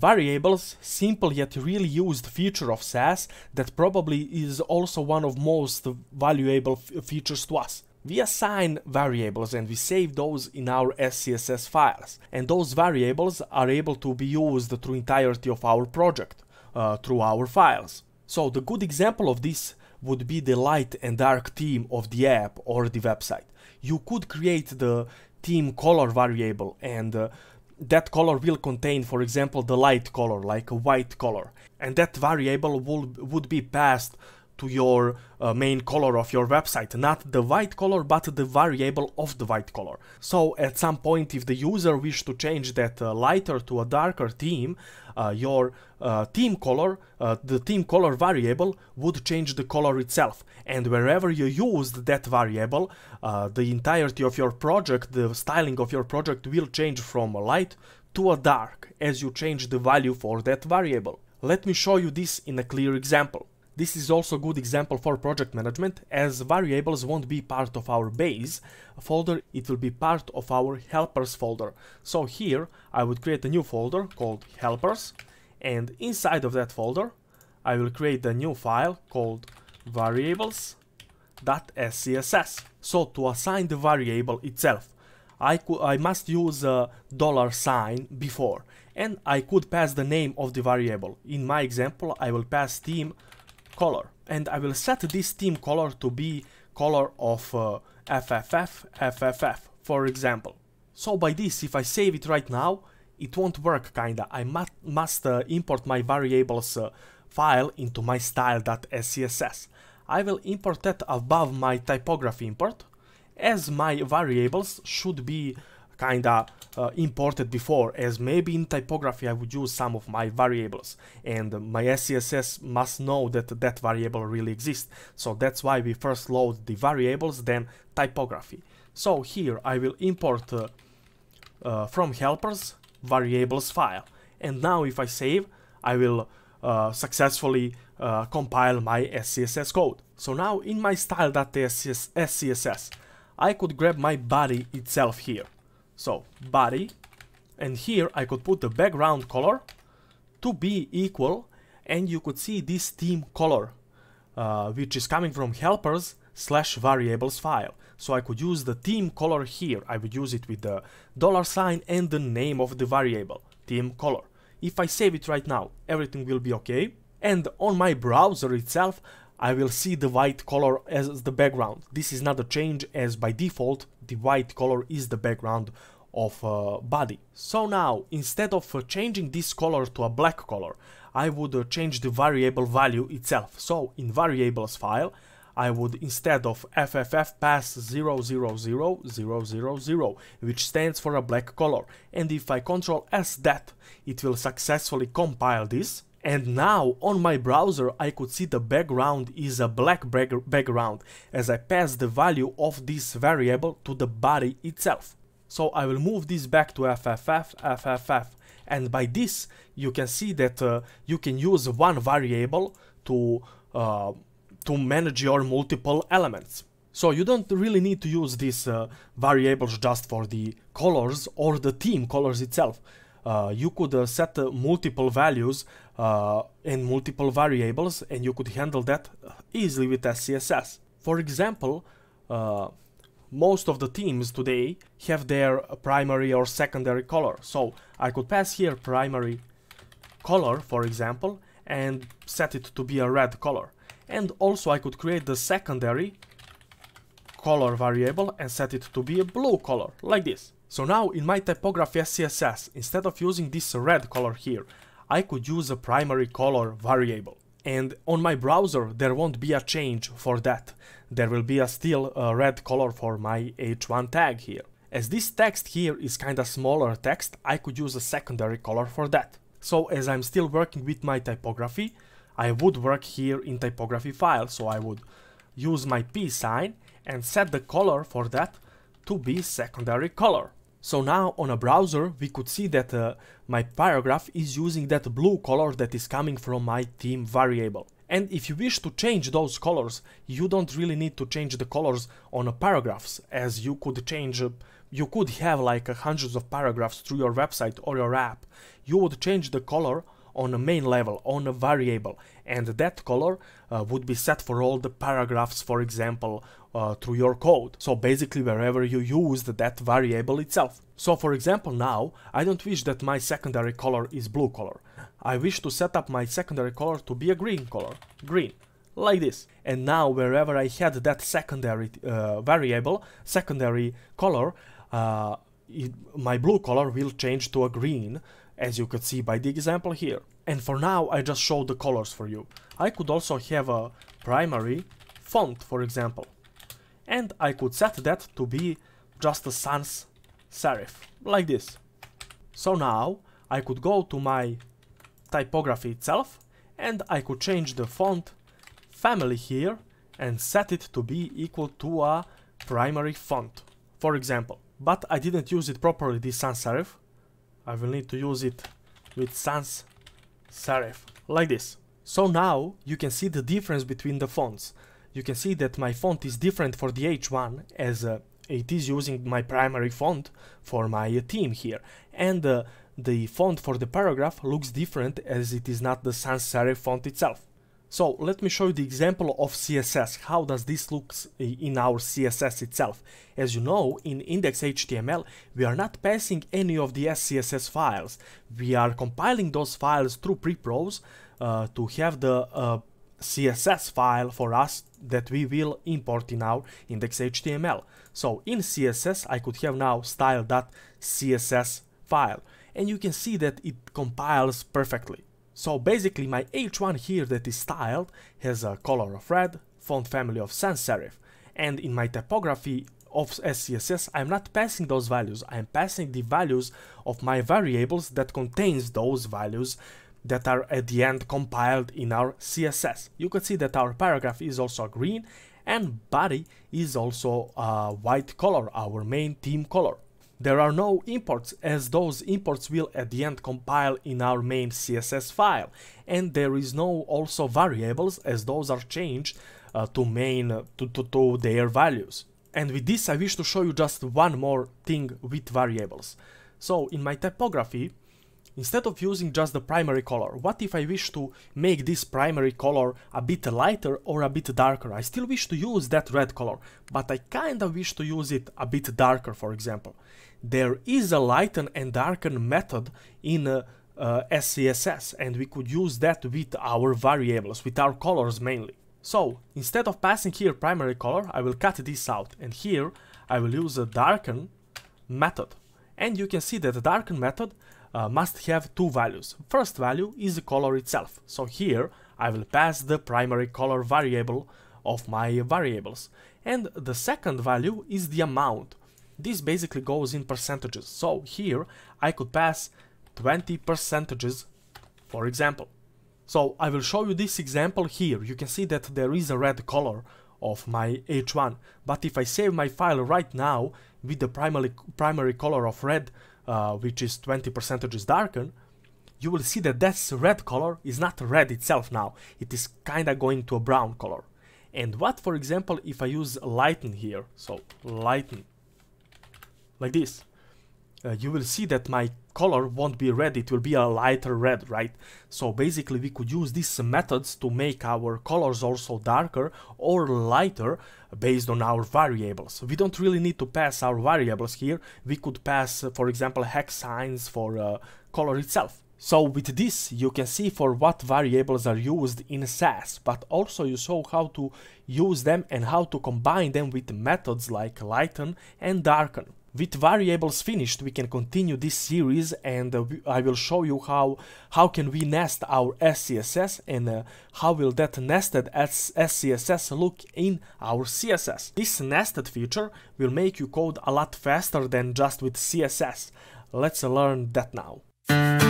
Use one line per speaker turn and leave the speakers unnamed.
Variables, simple yet really used feature of Sass that probably is also one of most valuable features to us. We assign variables and we save those in our SCSS files. And those variables are able to be used through entirety of our project, uh, through our files. So the good example of this would be the light and dark theme of the app or the website. You could create the theme color variable and uh, that color will contain for example the light color like a white color. And that variable will, would be passed to your uh, main color of your website, not the white color, but the variable of the white color. So at some point, if the user wish to change that uh, lighter to a darker theme, uh, your uh, theme color, uh, the theme color variable would change the color itself. And wherever you used that variable, uh, the entirety of your project, the styling of your project will change from a light to a dark as you change the value for that variable. Let me show you this in a clear example. This is also a good example for project management as variables won't be part of our base folder, it will be part of our helpers folder. So here I would create a new folder called helpers and inside of that folder I will create a new file called variables.scss. So to assign the variable itself I, I must use a dollar sign before and I could pass the name of the variable. In my example I will pass theme color and I will set this theme color to be color of uh, FFF, FFF, for example. So by this, if I save it right now, it won't work kinda. I must, must uh, import my variables uh, file into my style.scss. I will import that above my typography import, as my variables should be kinda uh, imported before as maybe in typography I would use some of my variables. And my SCSS must know that that variable really exists. So that's why we first load the variables then typography. So here I will import uh, uh, from helpers variables file. And now if I save I will uh, successfully uh, compile my SCSS code. So now in my style.scss I could grab my body itself here so body, and here I could put the background color to be equal, and you could see this theme color, uh, which is coming from helpers slash variables file. So I could use the theme color here. I would use it with the dollar sign and the name of the variable, theme color. If I save it right now, everything will be okay. And on my browser itself, I will see the white color as the background. This is not a change as by default the white color is the background of uh, body. So now, instead of uh, changing this color to a black color, I would uh, change the variable value itself. So in variables file, I would instead of FFF pass 000000, which stands for a black color. And if I control S that, it will successfully compile this and now on my browser I could see the background is a black background as I pass the value of this variable to the body itself. So I will move this back to FFF, FFF and by this you can see that uh, you can use one variable to, uh, to manage your multiple elements. So you don't really need to use these uh, variables just for the colors or the theme colors itself. Uh, you could uh, set uh, multiple values Uh, and multiple variables and you could handle that easily with SCSS. For example, uh, most of the teams today have their primary or secondary color. So I could pass here primary color, for example, and set it to be a red color. And also I could create the secondary color variable and set it to be a blue color, like this. So now in my typography SCSS, instead of using this red color here, I could use a primary color variable. And on my browser there won't be a change for that. There will be a still a red color for my h1 tag here. As this text here is kinda smaller text, I could use a secondary color for that. So as I'm still working with my typography, I would work here in typography file, so I would use my P sign and set the color for that to be secondary color. So now on a browser we could see that uh, my paragraph is using that blue color that is coming from my theme variable. And if you wish to change those colors, you don't really need to change the colors on paragraphs as you could change, you could have like hundreds of paragraphs through your website or your app. You would change the color on a main level, on a variable, and that color uh, would be set for all the paragraphs, for example, uh, through your code. So basically wherever you used that variable itself. So for example now, I don't wish that my secondary color is blue color. I wish to set up my secondary color to be a green color, green, like this. And now wherever I had that secondary uh, variable, secondary color, uh, it, my blue color will change to a green, as you could see by the example here. And for now I just showed the colors for you. I could also have a primary font, for example. And I could set that to be just a sans serif, like this. So now I could go to my typography itself and I could change the font family here and set it to be equal to a primary font, for example. But I didn't use it properly, this sans serif. I will need to use it with sans serif, like this. So now you can see the difference between the fonts. You can see that my font is different for the H1 as uh, it is using my primary font for my uh, theme here. And uh, the font for the paragraph looks different as it is not the sans serif font itself. So let me show you the example of CSS. How does this look in our CSS itself? As you know, in index.html, we are not passing any of the SCSS files. We are compiling those files through prepros uh, to have the uh, CSS file for us that we will import in our index.html. So in CSS, I could have now style.css file and you can see that it compiles perfectly. So basically my H1 here that is styled has a color of red, font family of sans serif, and in my typography of SCSS I'm not passing those values, I'm passing the values of my variables that contains those values that are at the end compiled in our CSS. You can see that our paragraph is also green and body is also a white color, our main theme color. There are no imports as those imports will at the end compile in our main CSS file and there is no also variables as those are changed uh, to main uh, to, to, to their values. And with this I wish to show you just one more thing with variables. So in my typography Instead of using just the primary color, what if I wish to make this primary color a bit lighter or a bit darker? I still wish to use that red color, but I kinda wish to use it a bit darker, for example. There is a lighten and darken method in uh, uh, SCSS, and we could use that with our variables, with our colors mainly. So, instead of passing here primary color, I will cut this out, and here I will use a darken method. And you can see that the darken method uh, must have two values. First value is the color itself. So here I will pass the primary color variable of my variables. And the second value is the amount. This basically goes in percentages. So here I could pass 20 percentages, for example. So I will show you this example here. You can see that there is a red color of my H1. But if I save my file right now with the primary, primary color of red, uh, which is 20 percentages darken, you will see that that red color is not red itself now. It is kinda going to a brown color. And what, for example, if I use lighten here, so lighten, like this, uh, you will see that my color won't be red, it will be a lighter red, right? So basically we could use these methods to make our colors also darker or lighter based on our variables. We don't really need to pass our variables here, we could pass, uh, for example, hex signs for uh, color itself. So with this you can see for what variables are used in Sass, but also you saw how to use them and how to combine them with methods like lighten and darken. With variables finished, we can continue this series and uh, I will show you how, how can we nest our SCSS and uh, how will that nested SCSS look in our CSS. This nested feature will make you code a lot faster than just with CSS. Let's learn that now.